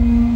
Mm-hmm.